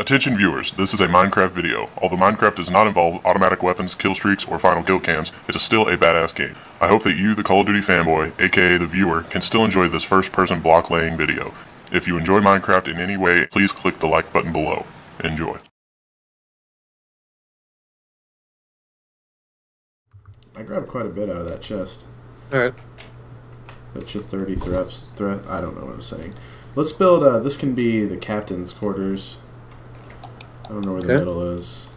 Attention viewers, this is a Minecraft video. Although Minecraft does not involve automatic weapons, kill streaks, or final kill cams, it is still a badass game. I hope that you, the Call of Duty fanboy, aka the viewer, can still enjoy this first person block laying video. If you enjoy Minecraft in any way, please click the like button below. Enjoy. I grabbed quite a bit out of that chest. Alright. That's your 30 threats. Threat. I don't know what I'm saying. Let's build. Uh, this can be the captain's quarters. I don't know where the Okay. middle is.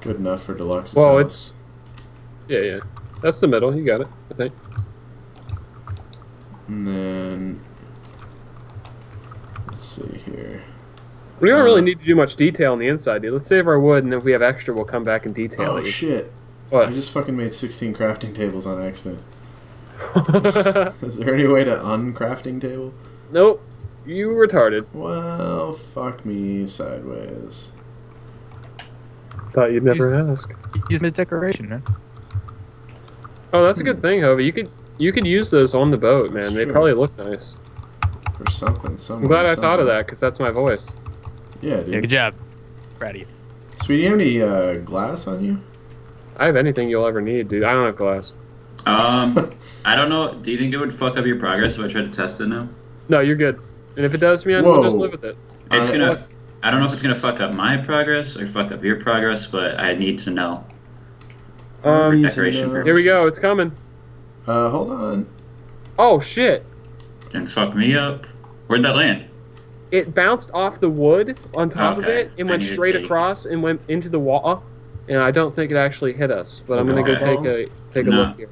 Good enough for deluxe. Well, house. Yeah, yeah. That's the middle. You got it, I think. And then let's see here. We don't Uh, really need to do much detail on the inside, dude. Let's save our wood, and if we have extra, we'll come back and detail Oh it. shit! I just fucking made 16 crafting tables on accident. Is there any way to uncrafting table? nope. You retarded. Well, fuck me sideways. Thought you'd never ask. Use them as decoration, man. Oh, that's a good thing, Hova. You could you could use those on the boat, man. That's They true. probably look nice. Or something, I'm glad I thought of that, because that's my voice. Yeah, dude. Yeah, good job. Proud of you. Sweetie, you have any uh, glass on you? I have anything you'll ever need, dude. I don't have glass. Um, I don't know. Do you think it would fuck up your progress if I tried to test it now? No, you're good. And if it does, man, we'll just live with it. It's I- gonna. I don't know if it's gonna fuck up my progress or fuck up your progress, but I need to know. Um, Need to decoration know. Here we go. It's coming. Uh, hold on. Oh shit! And fuck me up. Where'd that land? It bounced off the wood on top of Okay. it and I went straight across and went into the wall. And I don't think it actually hit us. But I'm gonna go take a take a No. look here.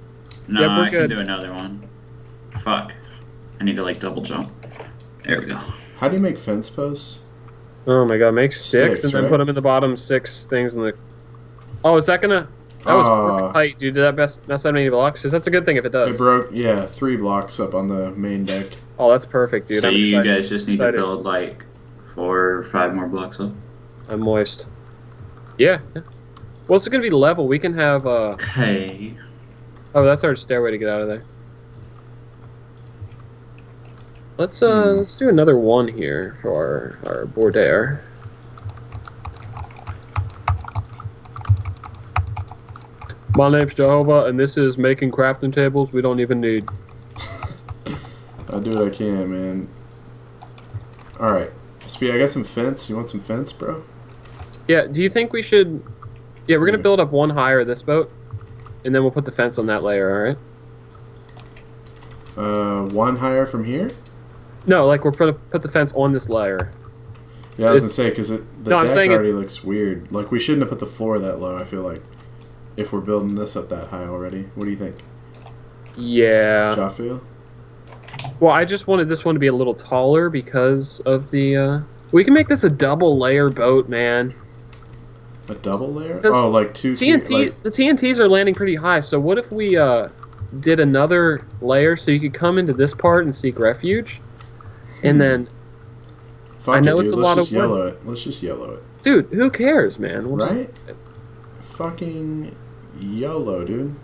No, Yep, we're I good. can do another one. Fuck. I need to like double jump. There we go. How do you make fence posts? Oh my god, make sticks, Sticks, and then right? put them in the bottom six things in the. Oh, is that gonna? That was perfect height, dude. Did that best mess up any blocks? Because that's a good thing if it It does. broke, yeah, three blocks up on the main deck. Oh, that's perfect, dude. so I'm you excited. guys just need Excited. to build like four or five more blocks up. I'm moist. Yeah. yeah. Well, it's gonna be level. We can have. uh Okay. Oh, that's our stairway to get out of there. Let's uh let's do another one here for our, our border. My name's Jahova, and this is making crafting tables we don't even need. I do what I can, man. Alright. Speed, I got some fence. You want some fence, bro? Yeah, do you think we should? Yeah, we're gonna Yeah. build up one higher this boat, and then we'll put the fence on that layer. All right? Uh, one higher from here? No, like we're put put the fence on this layer. Yeah, I was It's- gonna say, because it, the No, deck saying it- already looks weird. Like, we shouldn't have put the floor that low, I feel like. If we're building this up that high already. What do you think? Yeah. Jaffiel? Well, I just wanted this one to be a little taller because of the. uh We can make this a double layer boat, man. A double layer? Oh, like two TNT, like, the TNTs are landing pretty high. So what if we uh did another layer so you could come into this part and seek refuge, and Hmm. then, fuck I know it, it's a Let's lot just of yellow it. Let's just yellow it. dude, who cares, man? We'll just- Right? Fucking yellow, dude.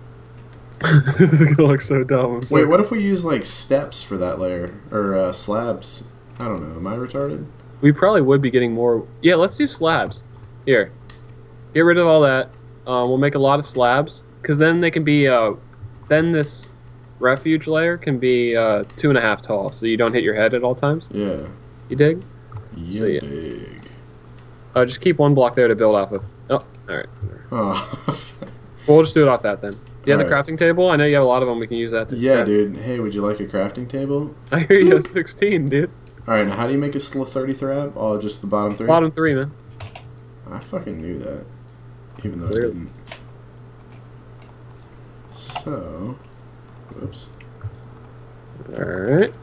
this is gonna look so dumb. Wait, what if we use like steps for that layer or uh, slabs? I don't know. Am I retarded? We probably would be getting more. Yeah, let's do slabs. Here, get rid of all that. Uh, we'll make a lot of slabs because then they can be. Uh, then this refuge layer can be uh, two and a half tall, so you don't hit your head at all times. Yeah. You dig? You So, yeah. dig. Uh, just keep one block there to build off of. Oh, all right. Oh. Well, just do it off that then. Yeah, the Alright. crafting table. I know you have a lot of them. We can use that. To yeah, craft. dude. Hey, would you like a crafting table? I hear you. have Sixteen, dude. All right. Now, how do you make a thirty thrab? Oh, just the bottom three. Bottom three, man. I fucking knew that, even though I didn't. So, whoops. All right.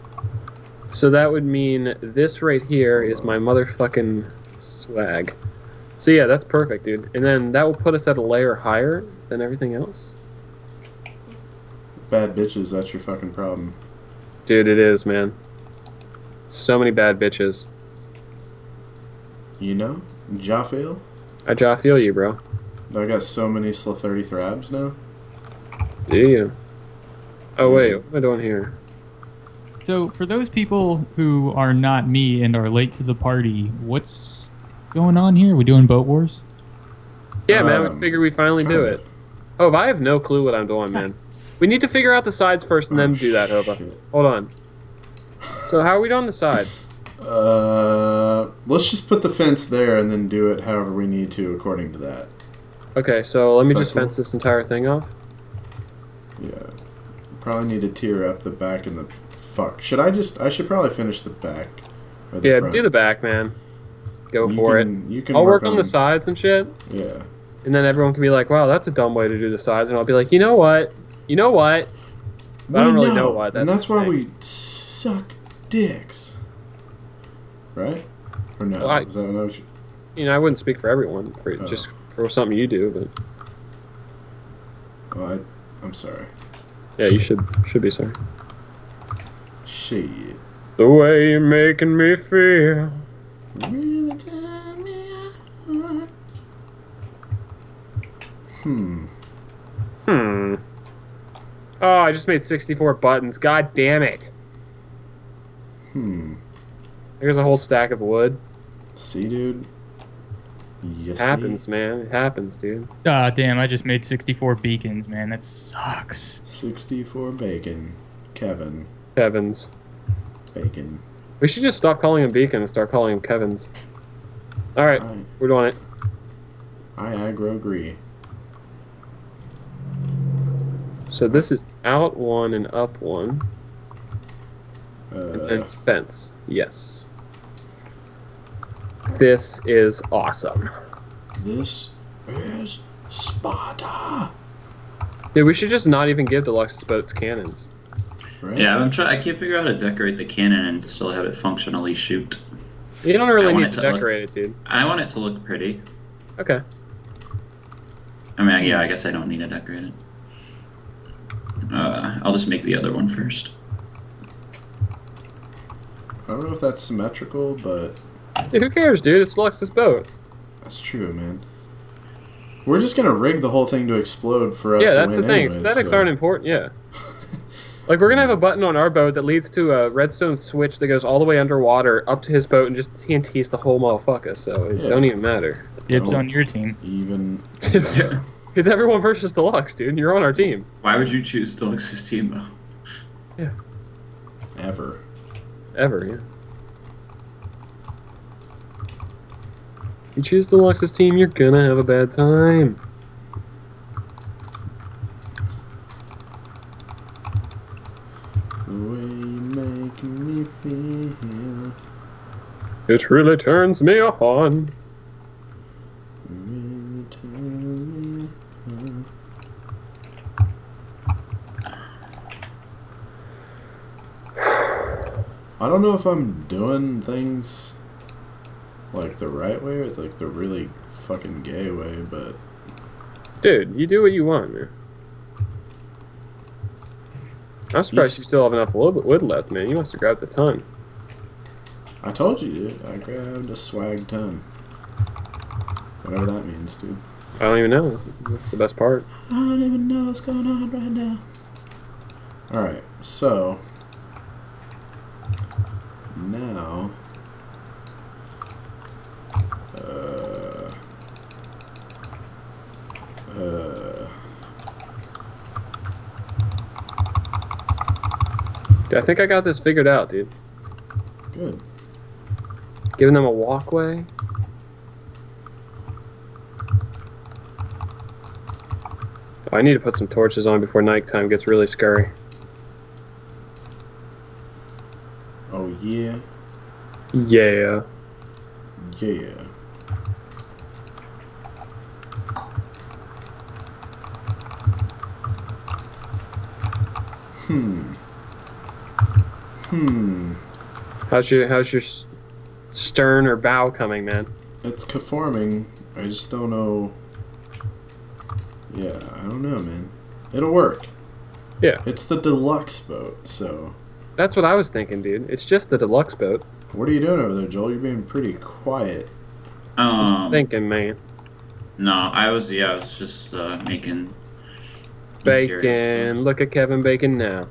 So that would mean this right here is my motherfucking swag. So yeah, that's perfect, dude. And then that will put us at a layer higher than everything else. Bad bitches. That's your fucking problem. Dude, it is, man. So many bad bitches. You know, Jaffiel. I jaw feel you, bro. I got so many sl- thirty thrabs now. Do you? Oh wait, what am I doing here? So, for those people who are not me and are late to the party, what's going on here? We doing boat wars? Yeah, man. Um, We figure we finally do kind it. Oh, I have no clue what I'm doing, man. We need to figure out the sides first and then Oh, do that, Hova. Hold on. So how are we doing the sides? Uh, let's just put the fence there and then do it however we need to according to that. Okay, so let me Is that just cool? fence this entire thing off. Yeah. Probably need to tear up the back and the fuck. Should I just? I should probably finish the back. Or the Yeah, front. do the back, man. Go You for it. You can. I'll work on the sides and shit, Yeah. and then everyone can be like, "Wow, that's a dumb way to do the sides," and I'll be like, "You know what? You know what? But I don't We really know why, and that's that's why we suck dicks. Right? Or no? Well, I- Is that what you, You know, I wouldn't speak for everyone, for Oh. just for something you do, but oh, I, I'm sorry. Yeah, you should should be sorry. Shit. The way you're making me feel. Really me. Hmm. Hmm. Oh, I just made 64 buttons. God damn it. Hmm. There's a whole stack of wood. See, dude. Yes. happens, man. It happens, dude. Ah, damn! I just made 64 beacons, man. That sucks. 64 bacon. Kevin. Kevin's. Bacon. We should just stop calling him Beacon and start calling him Kevin's. Alright, I, we're doing it. I aggro agree. So this is out one and up one. And Uh, fence. Yes. This is awesome. this is Sparta. Dude, we should just not even give Deluxe boats cannons. Right? Yeah, I'm trying. I can't figure out how to decorate the cannon and still have it functionally shoot. You don't really want need it to to look- decorate it, dude. I want it to look pretty. Okay. I mean, yeah, I guess I don't need to decorate it. Uh, I'll just make the other one first. I don't know if that's symmetrical, but Dude, who cares, dude? It's Deluxe's boat. that's true, man. We're just gonna rig the whole thing to explode for us Yeah, to that's the thing. anyways, Aesthetics so- aren't important, yeah. Like, we're gonna have a button on our boat that leads to a redstone switch that goes all the way underwater up to his boat and just TNTs the whole motherfucker, so it Yeah. don't even matter. Dibs on your team. even. It's, it's everyone versus Deluxe, dude. You're on our team. Why would you choose Deluxe's team though? Yeah. Ever. Ever, yeah. You choose Deluxe's team, you're gonna have a bad time. The. It really turns me on. I don't know if I'm doing things like the right way or like the really fucking gay way, but Dude, you do what you want, man. I'm surprised Yes. you still have enough wood, wood left, man. You must have grabbed a ton. I told you, dude. I grabbed a swag ton. Whatever that means, dude. I don't even know. That's, that's the best part. I don't even know what's going on right now. Alright, so. Now. Uh. Uh. Dude, I think I got this figured out, dude. Good. Giving them a walkway. Oh, I need to put some torches on before nighttime gets really scary. Oh, yeah. Yeah. Yeah. Hmm. Hmm. How's your how's your stern or bow coming, man? It's conforming. I just don't know. Yeah, I don't know, man. It'll work. Yeah. It's the deluxe boat, so. That's what I was thinking, dude. It's just the deluxe boat. What are you doing over there, Joel? You're being pretty quiet. Just Um, thinking, man. no, I was yeah, I was just uh, making Bacon. Look at Kevin Bacon now.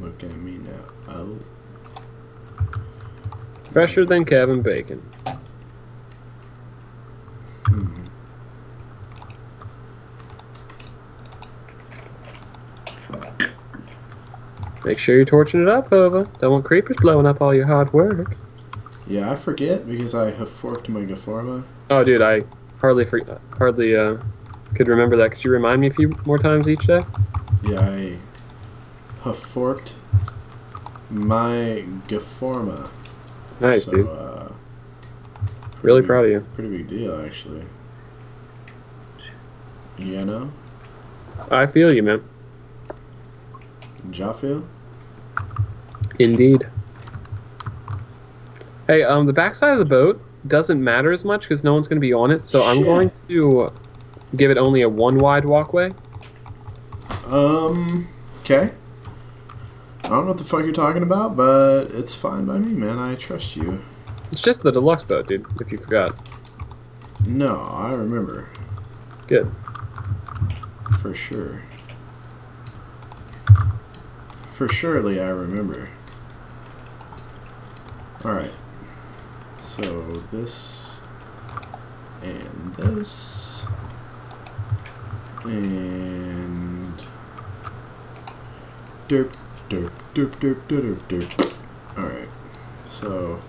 Look at me now. Oh. Fresher than Kevin Bacon. Hmm. Fuck. Make sure you're torching it up, Hova. Don't want creepers blowing up all your hard work. Yeah, I forget because I have forked my Gaforma. Oh, dude, I hardly for, hardly uh, could remember that. Could you remind me a few more times each day? Yeah, I have forked my Gaforma. Nice, so, dude. Uh, Really pretty- proud of you. Pretty big deal, actually. You know? I feel you, man. Jaffiel? Indeed. Hey, um, the backside of the boat doesn't matter as much because no one's going to be on it, so I'm going to give it only a one wide walkway. Um, okay. I don't know what the fuck you're talking about, but it's fine by me, man. I trust you. It's just the deluxe boat, dude. If you forgot. No, I remember. Good. For sure. For surely I remember. Alright. So this and this and derp derp derp derp derp derp. Alright. So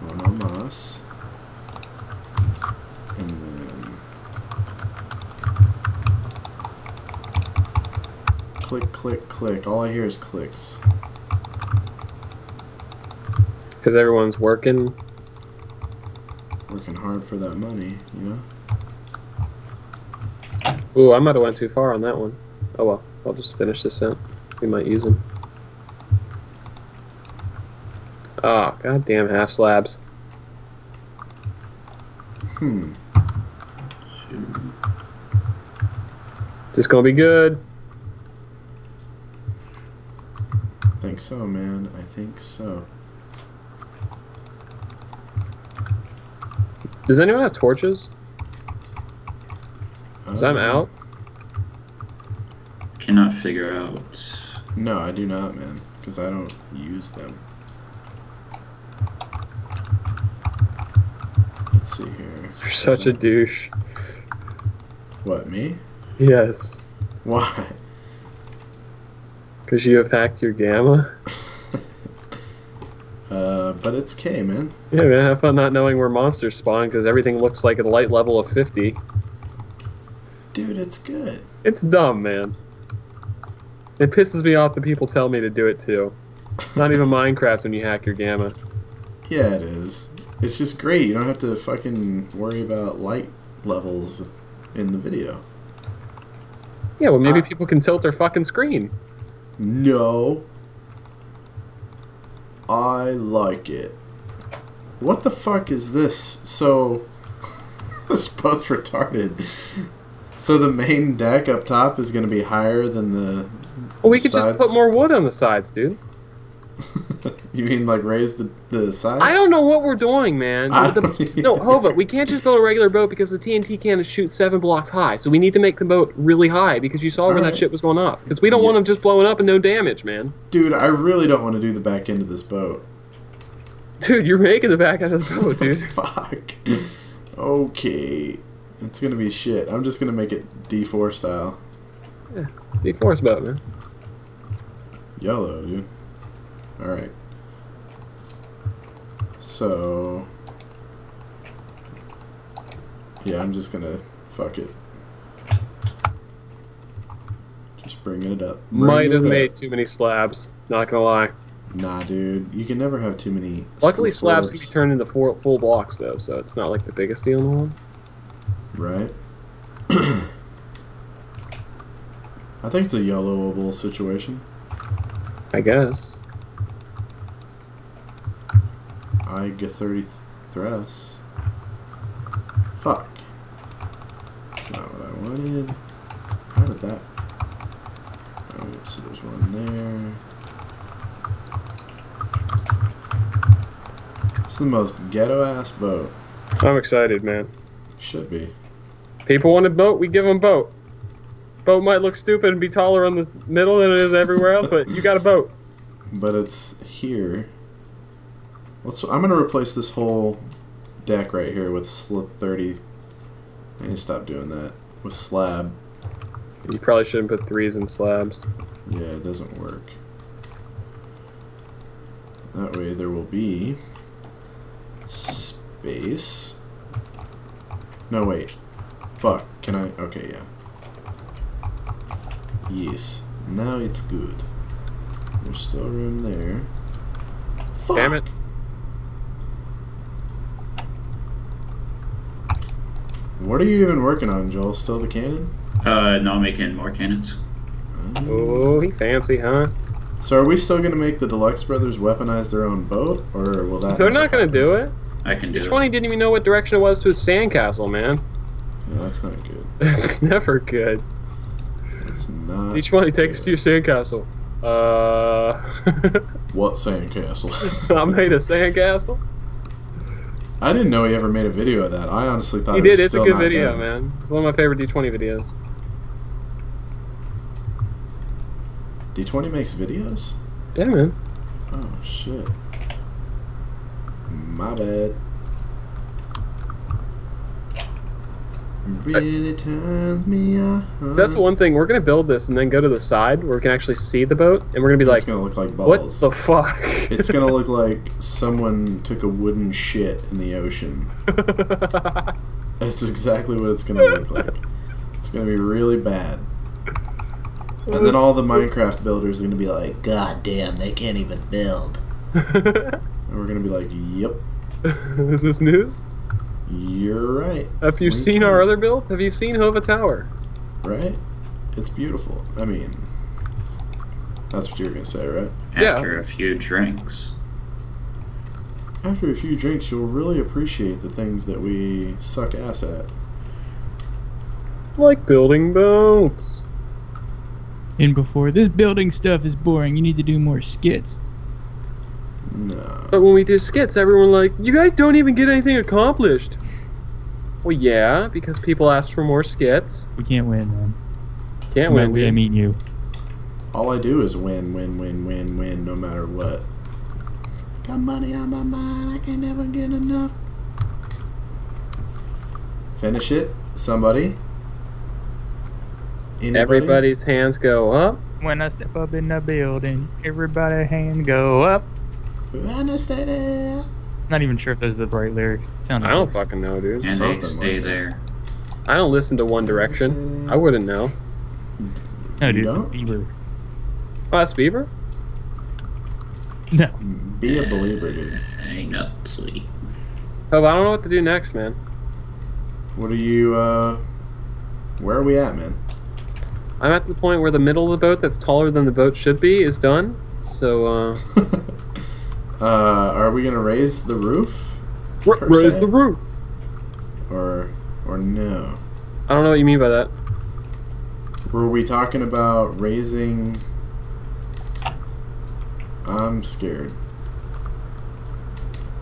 one on Moss. And then click click click. All I hear is clicks. Because everyone's working. Working hard for that money, you know? Ooh, I might have went too far on that one. Oh well, I'll just finish this out. We might use them. Ah, goddamn half slabs. Hmm. Just gonna be good. I Think so, man. I think so. Does anyone have torches? Cause I'm Um, out. Cannot figure out. No, I do not, man. Because I don't use them. Let's see here. You're such a douche. What, me? Yes. Why? Because you have hacked your gamma? uh, but it's K, man. Yeah, man, have fun not knowing where monsters spawn because everything looks like a light level of 50. Dude, it's good. It's dumb, man. It pisses me off that people tell me to do it too. It's not even Minecraft when you hack your gamma. Yeah, it is. It's just great. You don't have to fucking worry about light levels in the video. Yeah, well, maybe Ah. people can tilt their fucking screen. No. I like it. What the fuck is this? So, this boat's retarded. So the main deck up top is going to be higher than the. Well, we could sides? just put more wood on the sides, dude. you mean like raise the the size? I don't know what we're doing, man. The- no. Hova, we can't just build a regular boat because the TNT cannon shoots seven blocks high. So we need to make the boat really high because you saw where that Alright. shit was going off. Because we don't Yeah. want them just blowing up and no damage, man. Dude, I really don't want to do the back end of this boat. Dude, you're making the back end of the boat, dude. Fuck. Okay. It's gonna be shit. I'm just gonna make it D4 style. The force boat, man. YOLO, dude. Alright. So. Yeah, I'm just gonna. Fuck it. Just bringing it up. Bringing Might have up. made too many slabs. Not gonna lie. Nah, dude. You can never have too many. Luckily, slabs can be turned into four, full blocks, though, so it's not like the biggest deal in the world. Right? I think it's a YOLOable situation. I guess. I get 30 thrusts. Fuck. That's not what I wanted. How did that? Oh, Alright, so there's one there. It's the most ghetto ass boat. I'm excited, man. Should be. People want a boat, we give them boat. Boat might look stupid and be taller on the middle than it is everywhere else, but you got a boat. but it's here. Let's. I'm gonna replace this whole deck right here with slit 30. I need to stop doing that with slab. You probably shouldn't put threes in slabs. Yeah, it doesn't work. That way there will be space. No, wait. Fuck. Can I? Okay, yeah. Yes. Now it's good. There's still room there. Fuck. Damn it. What are you even working on, Joel? Still the cannon? Uh, no, I'm making more cannons. Oh, he fancy, huh? So are we still gonna make the Deluxe Brothers weaponize their own boat, or will that? They're not gonna happen? do it. I can do it. D20 didn't even know what direction it was to his sandcastle, man. Yeah, that's not good. That's never good. It's not. D20, take us to your sandcastle. Uh, What sandcastle? I made a sandcastle. I didn't know he ever made a video of that. I honestly thought He it was did. It's a good video, done. man. It's one of my favorite D20 videos. D20 makes videos? Yeah, man. Oh shit. My bad. Really turns me on. So that's the one thing. We're gonna build this and then go to the side where we can actually see the boat, and we're gonna be like, it's gonna look like "What the fuck?" it's gonna look like someone took a wooden shit in the ocean. That's exactly what it's gonna look like. It's gonna be really bad. And then all the Minecraft builders are gonna be like, God damn, they can't even build. And we're gonna be like, Yep, Is this news? You're right. Have you We seen our other build? Have you seen Hova Tower? Right? It's beautiful. I mean, that's what you were gonna say, right? Yeah. After a few drinks. After a few drinks, you'll really appreciate the things that we suck ass at. Like building boats. And before this building stuff is boring, you need to do more skits. No. But when we do skits, everyone like, you guys don't even get anything accomplished. Well, yeah, because people asked for more skits. We can't win, man. Can't By win. we, I mean you. All I do is win, win, win, win, win, no matter what. Got money on my mind, I can never get enough. Finish it, somebody. Anybody? Everybody's hands go up. When I step up in the building, everybody hand go up. Understand Not even sure if those are the right lyrics. It sounded I don't fucking know, dude. And Something they stay like that. there. I don't listen to One Direction. I wouldn't know. No, You dude, don't? it's Bieber. Oh, that's Beaver? No. Be a believer, dude. Ain't not sweet. Oh, I don't know what to do next, man. What are you, uh. Where are we at, man? I'm at the point where the middle of the boat that's taller than the boat should be is done. So, uh, uh, are we gonna raise the roof? r- raise se? the roof. Or. or no? I don't know what you mean by that. Were we talking about raising. I'm scared.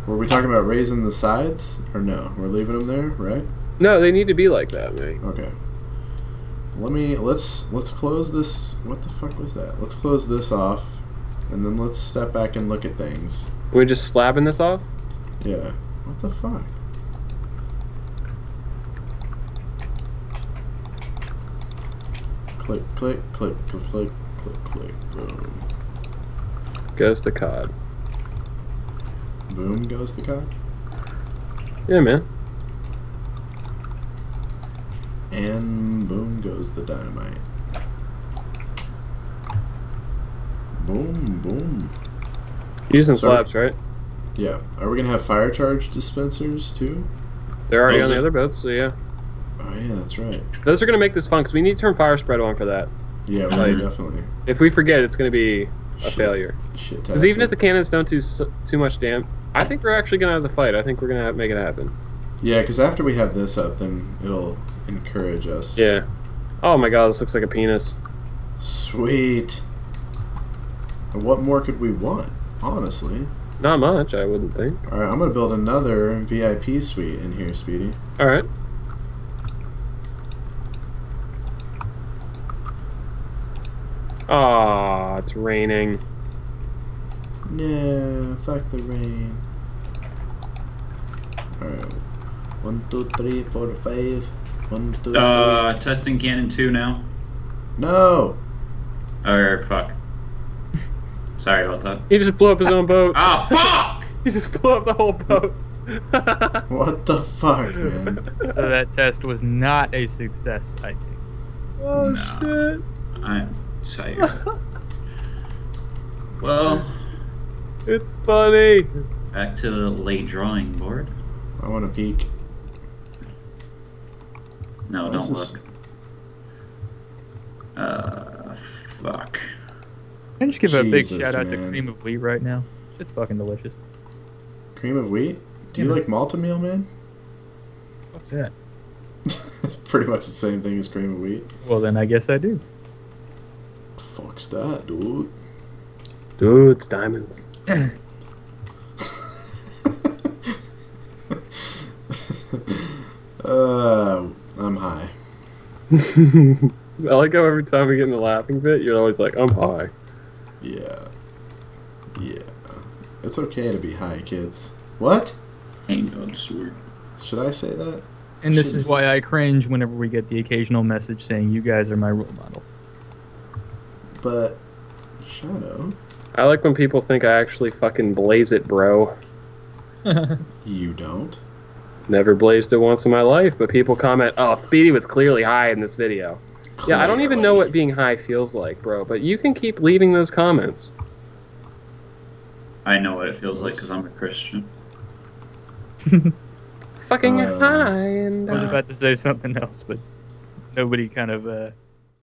Were we talking about raising the sides? Or no? We're leaving them there, right? No, they need to be like that, mate. Okay. Let me let's let's close this what the fuck was that? Let's close this off and then let's step back and look at things. We're just slabbing this off? Yeah. What the fuck? Click click click click click click click boom. Goes the cod. Boom goes the cod. Yeah, man. And boom goes the dynamite. Boom boom. Using Sorry. slabs, right? Yeah. Are we gonna have fire charge dispensers too? They're already Those on the other boats, so yeah. Oh yeah, that's right. Those are gonna make this fun because we need to turn fire spread on for that. Yeah, we Like- definitely. If we forget, it's gonna be a Shit. failure. Shit. Because even if the cannons don't do too much damage, I think we're actually gonna have the fight. I think we're gonna make it happen. Yeah, because after we have this up, then it'll encourage us. Yeah. Oh my god, this looks like a penis. Sweet. And what more could we want? Honestly. Not much, I wouldn't think. All right, I'm gonna build another VIP suite in here, Speedy. All right. Aw, it's raining. No, fuck the rain. Alright. One, two, three, four, five. One, two, three. Uh, testing cannon two now. No! Or fuck. Sorry about that. He just blew up his own boat. Ah, fuck! He just blew up the whole boat. What the fuck, man? So that test was not a success, I think. oh No. shit. I'm tired. well, It's funny. back to the late drawing board. I want to peek. No, This don't is- look. Uh, fuck. Can I just give a big shout out to cream of wheat right now? It's fucking delicious. Cream of wheat? Do you Yeah. like Malt-O-Meal, man? What's that? It's pretty much the same thing as cream of wheat. Well, then I guess I do. Fuck's that, dude? Dude, it's diamonds. uh, I'm high. I like how every time we get in the laughing bit, you're always like, I'm high. Yeah. Yeah. It's okay to be high, kids. What? Hang on, sword. Should I say that? And this Shouldn't is why I cringe whenever we get the occasional message saying you guys are my role model. But Shadow, I like when people think I actually fucking blaze it, bro. you don't. Never blazed it once in my life, but people comment, oh, Speedy was clearly high in this video. Yeah, I don't even know what being high feels like, bro, but you can keep leaving those comments. I know what it feels like because I'm a Christian. Fucking Uh, high and I was uh, about to say something else, but nobody kind of uh,